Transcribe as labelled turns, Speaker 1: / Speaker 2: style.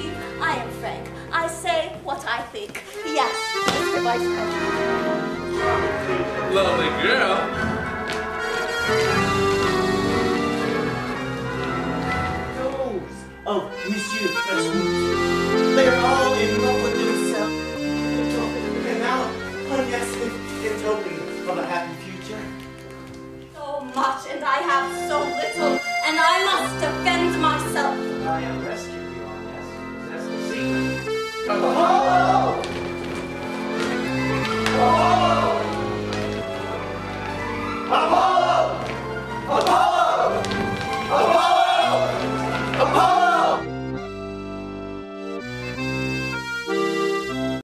Speaker 1: flatter I am frank. I say what I think. Yes, Mr. Vice President.
Speaker 2: Lovely girl.
Speaker 3: Those of Monsieur Preston. They are all in love with themselves. And now, oh yes, it, it's hoping of a happy future.
Speaker 1: So much, and I have so little, and I must Bravo!